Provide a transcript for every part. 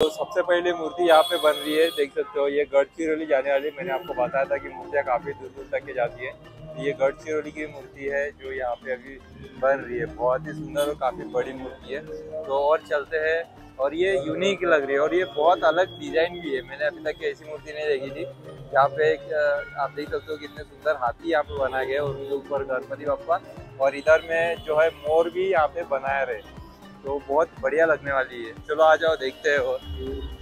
तो सबसे पहले मूर्ति यहाँ पे बन रही है, देख सकते हो, ये गढ़चिरौली जाने वाली मैंने आपको बताया था कि मूर्तियाँ काफ़ी दूर दूर तक के जाती है। ये गढ़चिरौली की मूर्ति है, जो यहाँ पे अभी बन रही है। बहुत ही सुंदर और काफ़ी बड़ी मूर्ति है। तो और चलते हैं, और ये यूनिक लग रही है, और ये बहुत अलग डिज़ाइन भी है। मैंने अभी तक ऐसी मूर्ति नहीं देखी थी। यहाँ पे एक आप देख सकते हो कितने सुंदर हाथी यहाँ पे बनाए गए और उनके ऊपर गणपति बापा और इधर में जो है मोर भी यहाँ पे बनाए रहे। तो बहुत बढ़िया लगने वाली है। चलो आ जाओ, देखते हैं और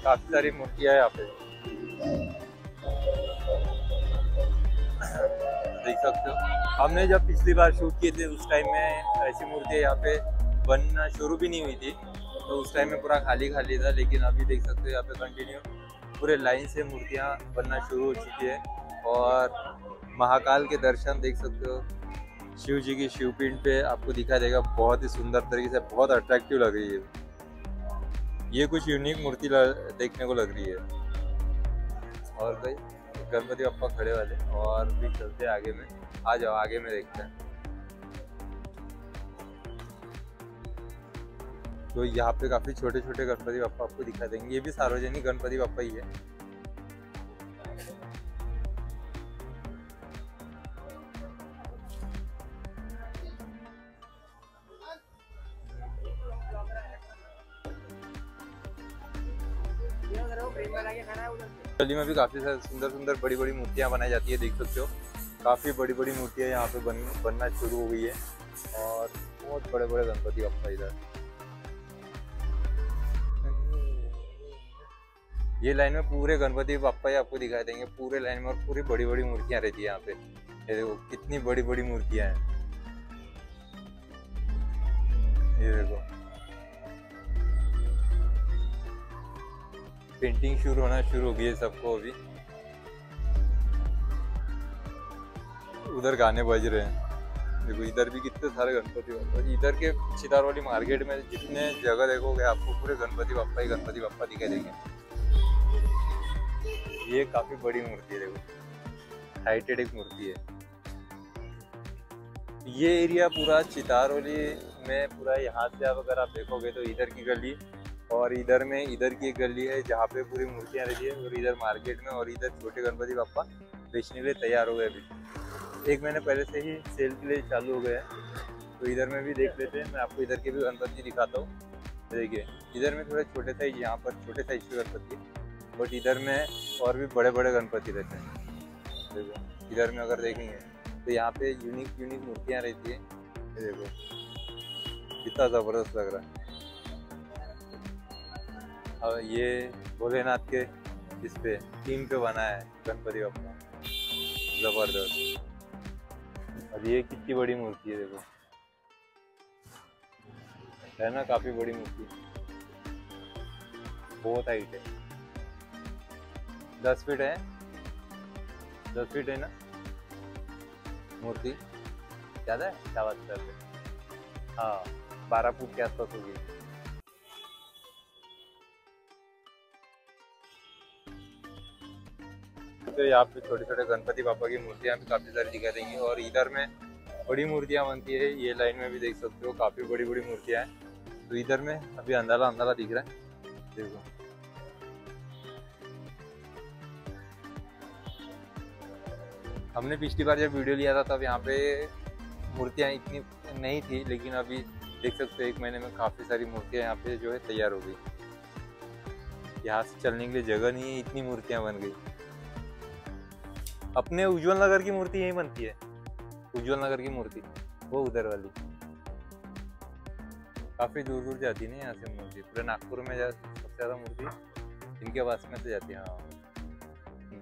काफ़ी सारी मूर्तियाँ यहाँ पे। देख सकते हो। हमने जब पिछली बार शूट किए थे, उस टाइम में ऐसी मूर्तियाँ यहाँ पे बनना शुरू भी नहीं हुई थी। तो उस टाइम में पूरा खाली खाली था, लेकिन अभी देख सकते हो यहाँ पे कंटिन्यू पूरे लाइन से मूर्तियाँ बनना शुरू हो चुकी है। और महाकाल के दर्शन देख सकते हो। शिव जी की शिवपिंड पे आपको दिखाई देगा, बहुत ही सुंदर तरीके से, बहुत अट्रैक्टिव लग रही है। ये कुछ यूनिक मूर्ति देखने को लग रही है। और कई गणपति पप्पा खड़े वाले, और भी चलते आगे में। आ जाओ, आगे में देखते हैं। तो यहाँ पे काफ़ी छोटे छोटे गणपति पप्पा आपको दिखा देंगे। ये भी सार्वजनिक गणपति पप्पा ही है। गली में भी काफ़ी सुंदर सुंदर बड़ी बड़ी मूर्तियाँ बनाई जाती है, देख सकते हो। काफ़ी बड़ी बड़ी मूर्तियाँ यहाँ पे बन, बनना शुरू हो गई है और बहुत बड़े बड़े गणपति बप्पा इधर। ये लाइन में पूरे गणपति बप्पा ही आपको दिखाई देंगे, पूरे लाइन में और पूरी बड़ी बड़ी मूर्तियाँ रहती है यहाँ पे। ये देखो, कितनी बड़ी बड़ी मूर्तियाँ हैं। ये देखो। पेंटिंग शुरू होना शुरू हो गई है सबको अभी। उधर गाने बज रहे हैं। देखो, इधर भी कितने सारे गणपति बापा इधर के चितार वाली मार्केट में जितने जगह देखोगे, आपको पूरे गणपति बापा ही गणपति बापा दिखाई देंगे। ये काफ़ी बड़ी मूर्ति है, देखो। हाइटेड एक मूर्ति है। ये एरिया पूरा चितारौली में, पूरा यहाँ से आप अगर आप देखोगे तो इधर की गली और इधर में, इधर की एक गली है जहाँ पे पूरी मूर्तियाँ रहती है और इधर मार्केट में और इधर छोटे गणपति बापा बेचने के लिए तैयार हो गए अभी। एक महीने पहले से ही सेल के लिए चालू हो गए हैं। तो इधर में भी देख लेते हैं, मैं आपको इधर के भी गणपति दिखाता हूँ। देखिए, इधर में थोड़े छोटे साइज़ यहाँ पर छोटे साइज़ के गणपति बट इधर में और भी बड़े बड़े गणपति रहते हैं। देखो, इधर में अगर देखेंगे तो यहाँ पे यूनिक यूनिक मूर्तियाँ रहती है। देखो, कितना ज़बरदस्त लग रहा है। और ये भोलेनाथ के इस पे टीम पे बना है गणपति बप्पा। ज़बरदस्त। और ये कितनी बड़ी मूर्ति है देखो। है ना, काफ़ी बड़ी मूर्ति। बहुत हाइट है। दस फीट है? दस फीट है ना? मूर्ति। ज़्यादा है? क्या बात कर रहे हाँ बारह फुट के आसपास होगी। तो यहाँ पे छोटे छोटे गणपति पापा की मूर्तियाँ भी काफ़ी सारी दिखा देंगी और इधर में बड़ी मूर्तियाँ बनती है, ये लाइन में भी देख सकते हो, काफ़ी बड़ी बड़ी मूर्तियाँ हैं। तो इधर में अभी अंधाला अंधाला दिख रहा है, देखो। हमने पिछली बार जब वीडियो लिया था, तब यहाँ पे मूर्तियाँ इतनी नहीं थी, लेकिन अभी देख सकते हो, एक महीने में काफ़ी सारी मूर्तियाँ यहाँ पे जो है तैयार हो गई। यहाँ से चलने के लिए जगह नहीं है, इतनी मूर्तियाँ बन गई। अपने उज्जवल नगर की मूर्ति यही बनती है। उज्जवल नगर की मूर्ति, वो उधर वाली। काफ़ी दूर दूर जाती है ना यहाँ से मूर्ति, पूरे नागपुर में सबसे ज़्यादा मूर्ति इनके पास में से जाती है हाँ।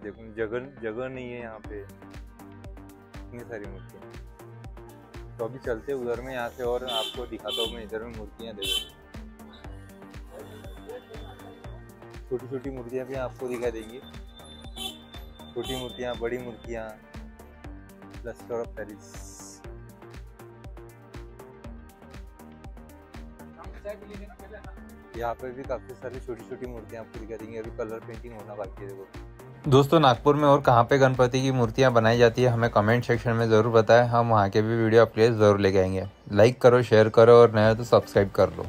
देखो जगह जगह नहीं है यहाँ पे। इतनी सारी मूर्तियाँ तो अभी चलते उधर में, यहाँ से और आपको दिखाता हूँ मैं इधर में मूर्तियाँ, देखो। छोटी छोटी मूर्तियाँ भी आपको दिखा देंगी। छोटी मूर्तियाँ बड़ी मूर्तियाँ प्लस्टर ऑफ़ पेरिस यहाँ पर भी काफ़ी सारी छोटी छोटी मूर्तियाँ पूरी करेंगे, अभी कलर पेंटिंग होना बाकी है देखो। दोस्तों, नागपुर में और कहाँ पे गणपति की मूर्तियाँ बनाई जाती है, हमें कमेंट सेक्शन में ज़रूर बताएँ। हम वहाँ के भी वीडियो आपके ज़रूर ले जाएँगे लाइक करो शेयर करो और नया तो सब्सक्राइब कर लो।